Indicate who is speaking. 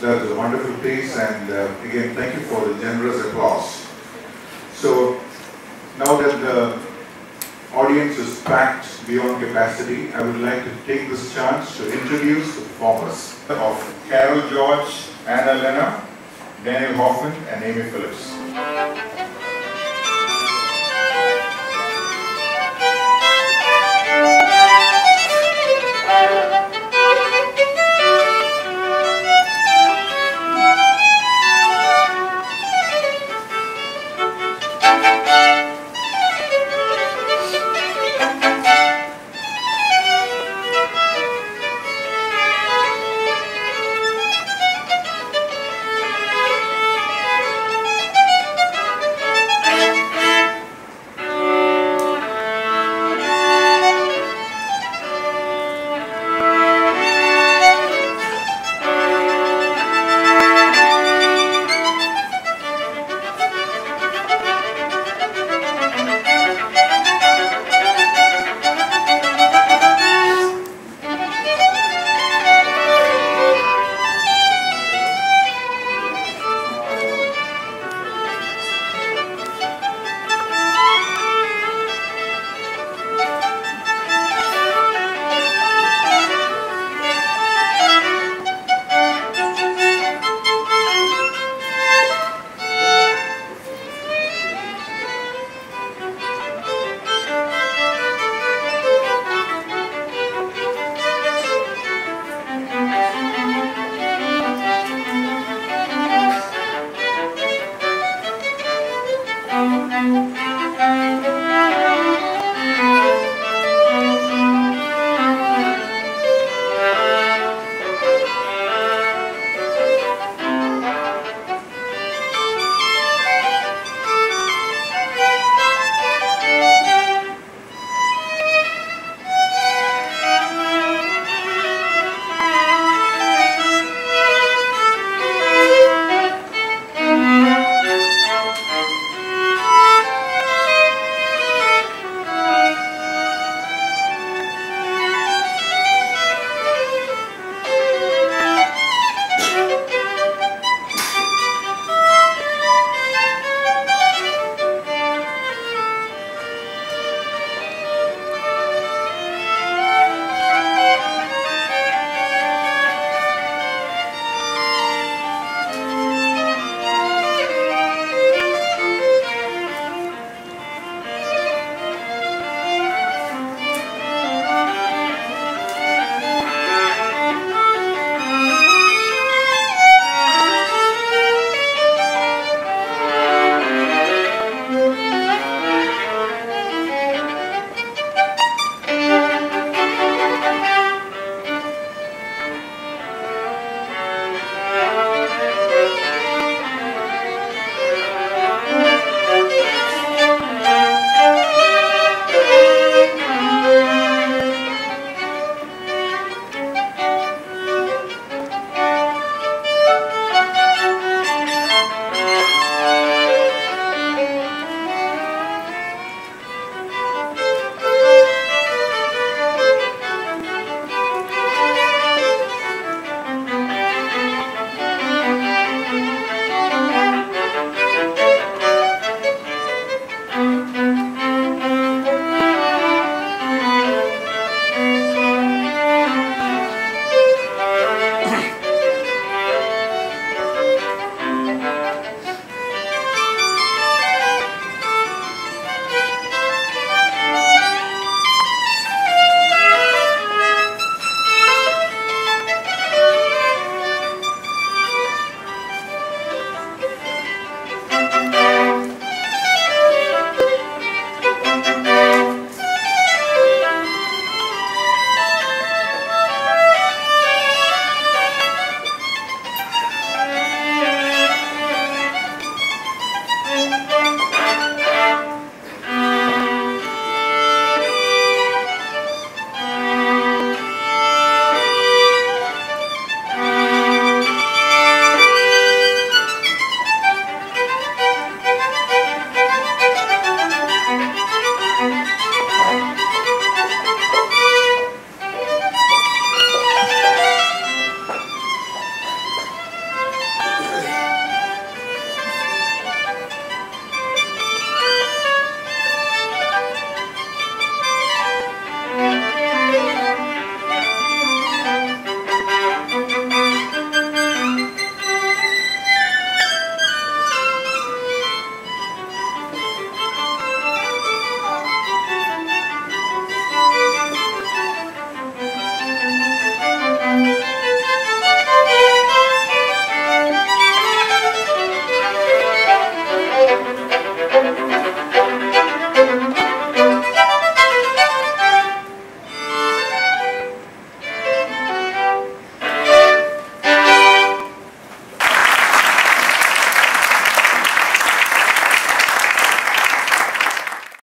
Speaker 1: That was a wonderful piece, and uh, again, thank you for the generous applause. So, now that the audience is packed beyond capacity, I would like to take this chance to introduce the performers of Carol George, Anna Lena, Daniel Hoffman, and Amy Phillips.